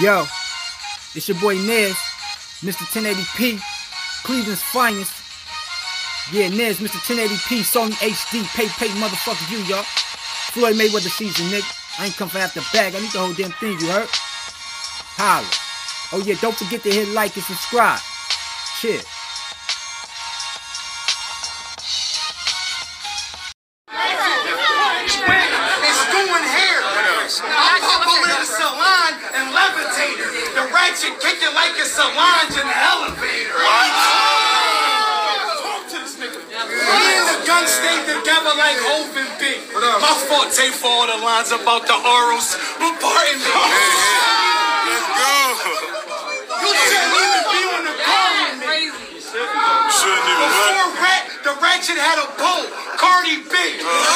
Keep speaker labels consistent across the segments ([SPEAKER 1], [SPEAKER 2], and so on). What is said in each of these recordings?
[SPEAKER 1] Yo, it's your boy Nez, Mr. 1080p, Cleveland's finest. Yeah, Nez, Mr. 1080p, Sony HD, pay, pay, motherfucker, you, y'all. Floyd Mayweather season, nigga. I ain't come for half the bag, I need the whole damn thing, you heard? Holla. Oh yeah, don't forget to hit like and subscribe. Cheers.
[SPEAKER 2] Together like and Big. My forte for all the lines about the orals, but pardon me.
[SPEAKER 3] Let's go.
[SPEAKER 2] You shouldn't even be on the car with me.
[SPEAKER 3] Shouldn't even
[SPEAKER 2] Before rat, the ratchet had a boat. Cardi B.
[SPEAKER 4] Uh.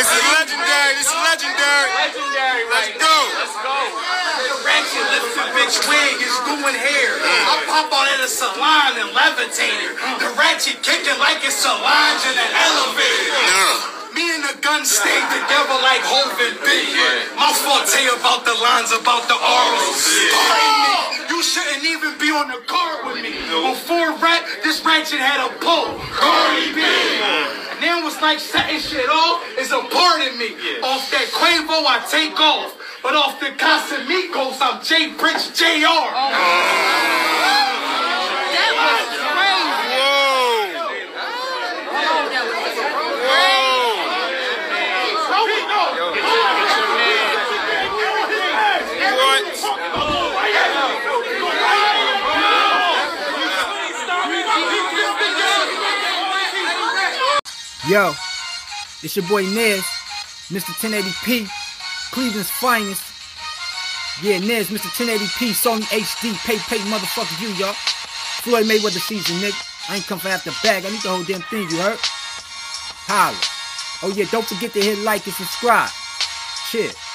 [SPEAKER 4] This
[SPEAKER 3] is legendary. This is legendary.
[SPEAKER 4] Legendary
[SPEAKER 3] Let's go.
[SPEAKER 4] Let's go.
[SPEAKER 2] The ratchet lifts a bitch wig is doing hair. Mm. I pop out at a salon and levitator. The ratchet kicking like it's a lounge in an elevator. Me and the gun stay together like Hov and B. My forte about the lines, about the orals. Pardon oh, you shouldn't even be on the car with me. Before rap, this ratchet had a pole. Cardi B. And was like setting shit off is a part of me. Off that Quavo, I take off. But off the Casamigos, I'm J Prince Jr.
[SPEAKER 5] That oh was crazy.
[SPEAKER 3] Whoa.
[SPEAKER 5] Oh, that was
[SPEAKER 3] What?
[SPEAKER 1] Yo, it's your boy Nez, Mr. 1080p, Cleveland's finest. Yeah, Nez, Mr. 1080p, Sony HD, pay, pay, motherfucker, you, y'all. Floyd Mayweather season, nigga. I ain't come for half the bag, I need the whole damn thing, you heard? Holla. Oh yeah, don't forget to hit like and subscribe. Cheers.